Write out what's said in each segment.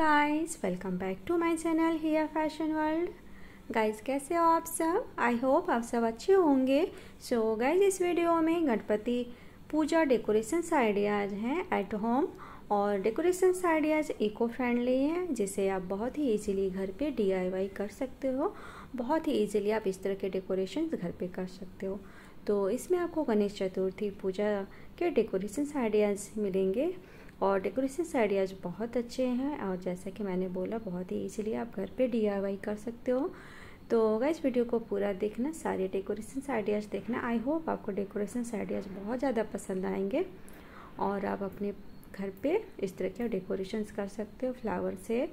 Welcome back to my channel Hiya fashion world guys कैसे हो आप सब? आई होप आप सब अच्छे होंगे। सो so, गाइस इस वीडियो में गणपति पूजा डेकोरेशन आइडियाज़ हैं एट होम और डेकोरेशन आइडियाज़ इको फ्रेंडली हैं जिसे आप बहुत ही इजीली घर पे डीआईवाई कर सकते हो। बहुत ही इजीली आप इस तरह के डेकोरेशन घर पे कर सकते हो। तो इसमें आपको गणेश चतुर्थी पूजा के डेकोरेशन आइडियाज़ मिलेंगे। और डेकोरेशन आइडियाज़ बहुत अच्छे हैं और जैसा कि मैंने बोला, बहुत ही इजीली आप घर पे डीआईवाई कर सकते हो। तो इस वीडियो को पूरा देखना, सारे डेकोरेशन आइडियाज़ देखना। आई होप आपको डेकोरेशन आइडियाज़ बहुत ज़्यादा पसंद आएँगे और आप अपने घर पे इस तरह के डेकोरेशन कर सकते हो फ्लावर से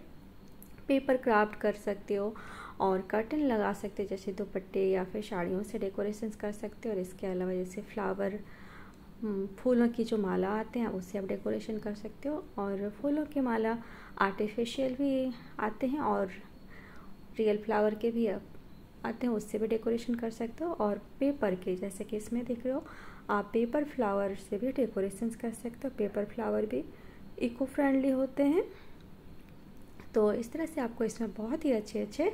पेपर क्राफ्ट कर सकते हो और कर्टन लगा सकते हो, जैसे दुपट्टे या फिर साड़ियों से डेकोरेशन कर सकते हो और इसके अलावा जैसे फ्लावर फूलों की जो माला आते हैं उससे आप डेकोरेशन कर सकते हो। और फूलों की माला आर्टिफिशियल भी आते हैं और रियल फ्लावर के भी आते हैं, उससे भी डेकोरेशन कर सकते हो। और पेपर के, जैसे कि इसमें देख रहे हो, आप पेपर फ्लावर से भी डेकोरेशन कर सकते हो। पेपर फ्लावर भी इको फ्रेंडली होते हैं। तो इस तरह से आपको इसमें बहुत ही अच्छे अच्छे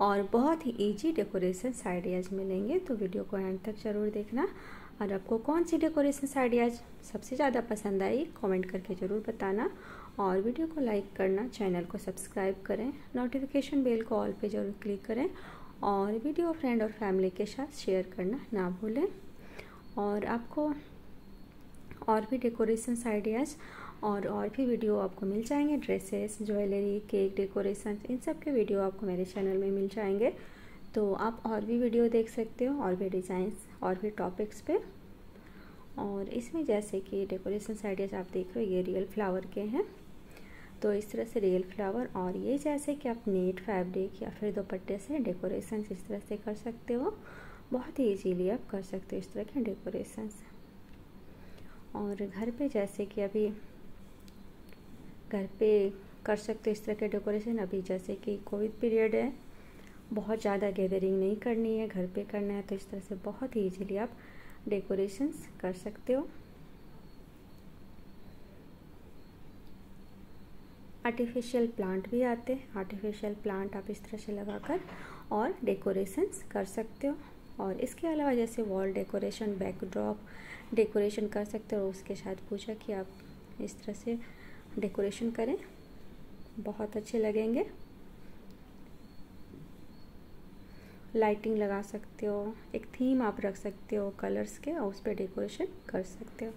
और बहुत ही इजी डेकोरेशन आइडियाज़ मिलेंगे। तो वीडियो को एंड तक ज़रूर देखना। और आपको कौन सी डेकोरेशन आइडियाज़ सबसे ज़्यादा पसंद आई कमेंट करके ज़रूर बताना। और वीडियो को लाइक करना चैनल को सब्सक्राइब करें नोटिफिकेशन बेल को ऑल पे ज़रूर क्लिक करें और वीडियो फ्रेंड और फैमिली के साथ शेयर करना ना भूलें। और आपको और भी डेकोरेशन आइडियाज़ और और भी वीडियो आपको मिल जाएँगे ड्रेसेस ज्वेलरी केक डेकोरेशन इन सब के वीडियो आपको मेरे चैनल में मिल जाएँगे। तो आप और भी वीडियो देख सकते हो, और भी डिज़ाइंस और भी टॉपिक्स पे। और इसमें जैसे कि डेकोरेशन आइडियाज़ आप देख रहे हो, ये रियल फ्लावर के हैं। तो इस तरह से रियल फ्लावर और ये जैसे कि आप नेट फैब्रिक या फिर दोपट्टे से डेकोरेशन इस तरह से कर सकते हो। बहुत ही इजीली आप कर सकते हो इस तरह के डेकोरेशन और घर पे जैसे कि अभी घर पे कर सकते हो इस तरह के डेकोरेशन अभी जैसे कि कोविड पीरियड है बहुत ज़्यादा गैदरिंग नहीं करनी है, घर पे करना है तो इस तरह से बहुत ही ईजीली आप डेकोरेशंस कर सकते हो। आर्टिफिशियल प्लांट भी आते हैं। आर्टिफिशियल प्लांट आप इस तरह से लगाकर और डेकोरेशंस कर सकते हो। और इसके अलावा जैसे वॉल डेकोरेशन बैकड्रॉप डेकोरेशन कर सकते हो। उसके साथ पूछा कि आप इस तरह से डेकोरेशन करें। बहुत अच्छे लगेंगे। लाइटिंग लगा सकते हो, एक थीम आप रख सकते हो कलर्स के, और उस पर डेकोरेशन कर सकते हो।